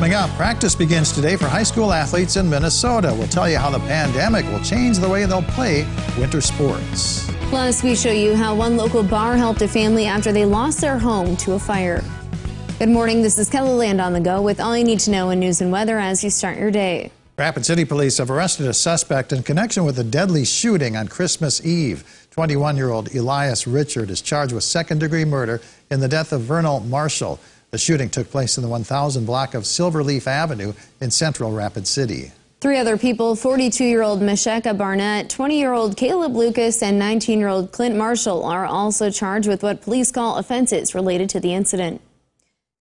Coming up, practice begins today for high school athletes in Minnesota. We'll tell you how the pandemic will change the way they'll play winter sports. Plus, we show you how one local bar helped a family after they lost their home to a fire. Good morning. This is KELOLAND on the go with all you need to know in news and weather as you start your day. Rapid City Police have arrested a suspect in connection with a deadly shooting on Christmas Eve. 21 year old Elias Richard is charged with second degree murder in the death of Vernal Marshall. The shooting took place in the 1000 block of Silverleaf Avenue in central Rapid City. Three other people 42 year old Mesheka Barnett, 20 year old Caleb Lucas, and 19 year old Clint Marshall are also charged with what police call offenses related to the incident.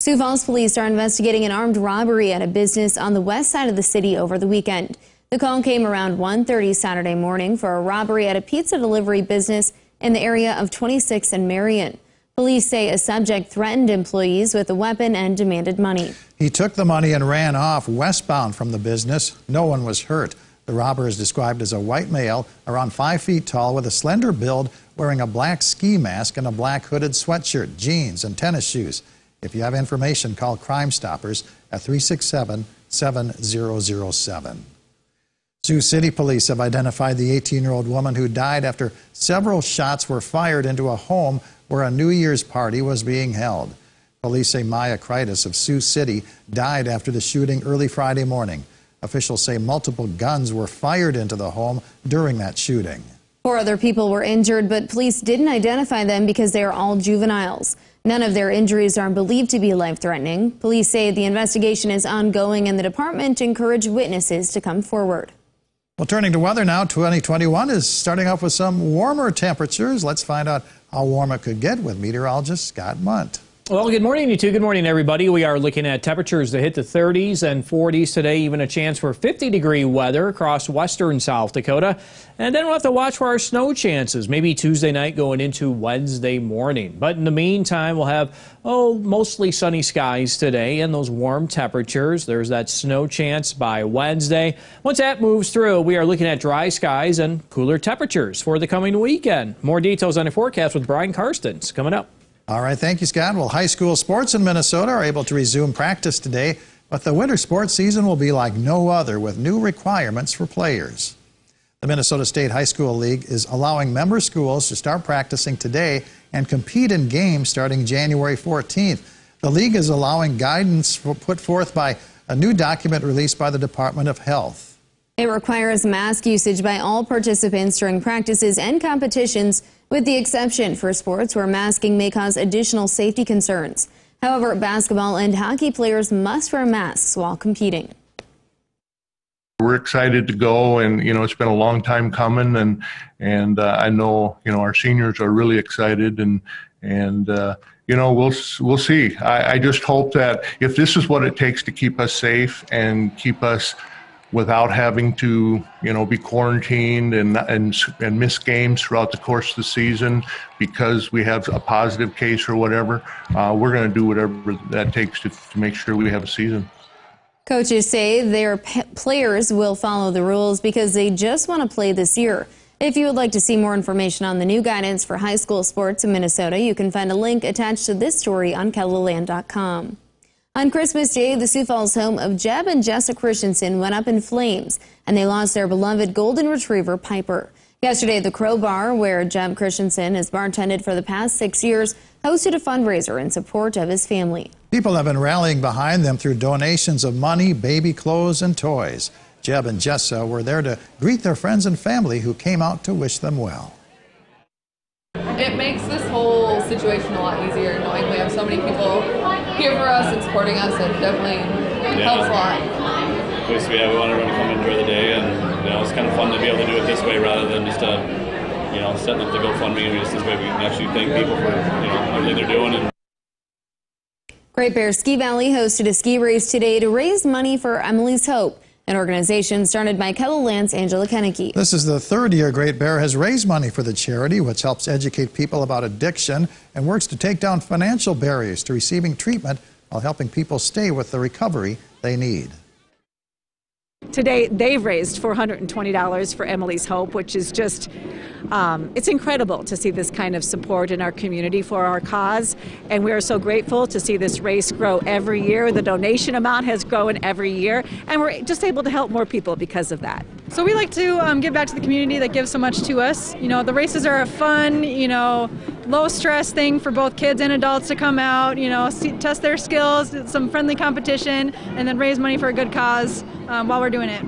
Sioux Falls police are investigating an armed robbery at a business on the west side of the city over the weekend. The call came around 1:30 Saturday morning for a robbery at a pizza delivery business in the area of 26 and Marion. Police say a subject threatened employees with a weapon and demanded money. He took the money and ran off westbound from the business. No one was hurt. The robber is described as a white male, around five feet tall, with a slender build, wearing a black ski mask and a black hooded sweatshirt, jeans, and tennis shoes. If you have information, call Crime Stoppers at 367 7007. Sioux City police have identified the 18 year old woman who died after several shots were fired into a home where a New Year's party was being held. Police say Maya Kreitis of Sioux City died after the shooting early Friday morning. Officials say multiple guns were fired into the home during that shooting. Four other people were injured, but police didn't identify them because they are all juveniles. None of their injuries are believed to be life threatening. Police say the investigation is ongoing and the department encouraged witnesses to come forward. Well, turning to weather now, 2021 is starting off with some warmer temperatures. Let's find out how warm it could get with meteorologist Scott Munt. Well, good morning, you two. Good morning, everybody. We are looking at temperatures that hit the 30s and 40s today, even a chance for 50 degree weather across western South Dakota. And then we'll have to watch for our snow chances, maybe Tuesday night going into Wednesday morning. But in the meantime, we'll have, oh, mostly sunny skies today and those warm temperatures. There's that snow chance by Wednesday. Once that moves through, we are looking at dry skies and cooler temperatures for the coming weekend. More details on the forecast with Brian Karstens coming up. All right, thank you, Scott. Well, high school sports in Minnesota are able to resume practice today, but the winter sports season will be like no other with new requirements for players. The Minnesota State High School League is allowing member schools to start practicing today and compete in games starting January 14th. The league is allowing guidance put forth by a new document released by the Department of Health. It requires mask usage by all participants during practices and competitions, with the exception for sports where masking may cause additional safety concerns. However, basketball and hockey players must wear masks while competing. We're excited to go, and you know it's been a long time coming, and and uh, I know you know our seniors are really excited, and and uh, you know we'll we'll see. I, I just hope that if this is what it takes to keep us safe and keep us without having to, you know, be quarantined and, and, and miss games throughout the course of the season because we have a positive case or whatever. Uh, we're going to do whatever that takes to, to make sure we have a season. Coaches say their players will follow the rules because they just want to play this year. If you would like to see more information on the new guidance for high school sports in Minnesota, you can find a link attached to this story on KELOLAND.com. On Christmas Day, the Sioux Falls home of Jeb and Jessa Christensen went up in flames, and they lost their beloved golden retriever, Piper. Yesterday, the Crow Bar, where Jeb Christensen has bartended for the past six years, hosted a fundraiser in support of his family. People have been rallying behind them through donations of money, baby clothes, and toys. Jeb and Jessa were there to greet their friends and family who came out to wish them well. It makes this whole situation a lot easier knowing we have so many people here for us and supporting us. It definitely yeah. helps a lot. We, yeah, we want everyone to come enjoy the day, and you know, it's kind of fun to be able to do it this way rather than just a, uh, you know, setting up the GoFundMe and we just this way we can actually thank people for you know everything they're doing. And Great Bear Ski Valley hosted a ski race today to raise money for Emily's Hope an organization started by KELOLAND's Angela Kennecke. This is the third year Great Bear has raised money for the charity, which helps educate people about addiction and works to take down financial barriers to receiving treatment while helping people stay with the recovery they need. Today they've raised $420 for Emily's Hope, which is just um, it's incredible to see this kind of support in our community for our cause, and we are so grateful to see this race grow every year. The donation amount has grown every year, and we're just able to help more people because of that. So we like to um, give back to the community that gives so much to us. You know, the races are a fun, you know, low stress thing for both kids and adults to come out, you know, see, test their skills, some friendly competition, and then raise money for a good cause um, while we're doing it.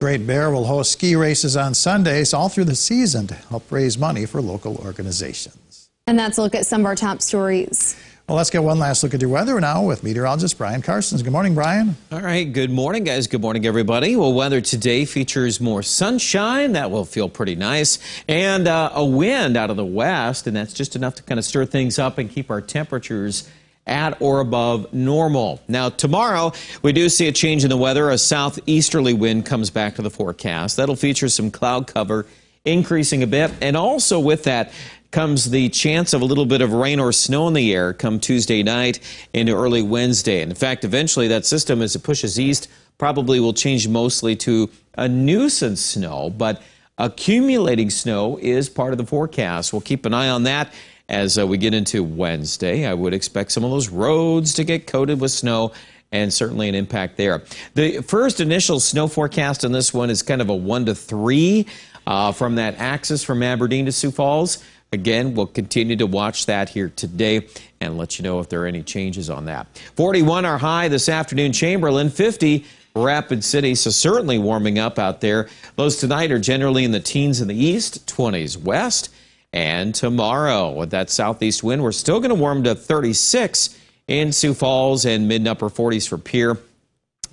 Great Bear will host ski races on Sundays all through the season to help raise money for local organizations. And that's a look at some of our top stories. Well, let's get one last look at your weather now with meteorologist Brian Karstens. Good morning, Brian. All right. Good morning, guys. Good morning, everybody. Well, weather today features more sunshine. That will feel pretty nice. And uh, a wind out of the west, and that's just enough to kind of stir things up and keep our temperatures at or above normal. Now, tomorrow, we do see a change in the weather. A southeasterly wind comes back to the forecast. That'll feature some cloud cover increasing a bit. And also with that comes the chance of a little bit of rain or snow in the air come Tuesday night into early Wednesday. And in fact, eventually that system, as it pushes east, probably will change mostly to a nuisance snow, but accumulating snow is part of the forecast. We'll keep an eye on that as uh, we get into Wednesday. I would expect some of those roads to get coated with snow and certainly an impact there. The first initial snow forecast on this one is kind of a one to three uh, from that axis from Aberdeen to Sioux Falls. Again, we'll continue to watch that here today and let you know if there are any changes on that. 41 are high this afternoon, Chamberlain, 50 Rapid City, so certainly warming up out there. Lows tonight are generally in the teens in the east, 20s west. And tomorrow, with that southeast wind, we're still going to warm to 36 in Sioux Falls and mid and upper 40s for Pierre.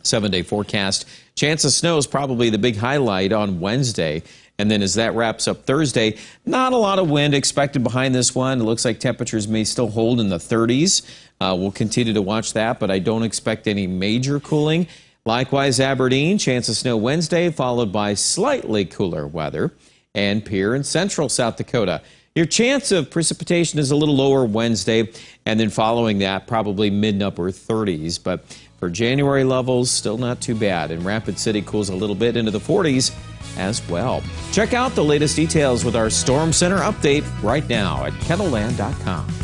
Seven day forecast. Chance of snow is probably the big highlight on Wednesday. And then as that wraps up Thursday, not a lot of wind expected behind this one. It looks like temperatures may still hold in the 30s. Uh, we'll continue to watch that, but I don't expect any major cooling. Likewise, Aberdeen, chance of snow Wednesday, followed by slightly cooler weather and Pierre in central South Dakota. Your chance of precipitation is a little lower Wednesday, and then following that, probably mid and upper 30s. But for January levels, still not too bad. And Rapid City cools a little bit into the 40s as well. Check out the latest details with our Storm Center update right now at KELOLAND.com.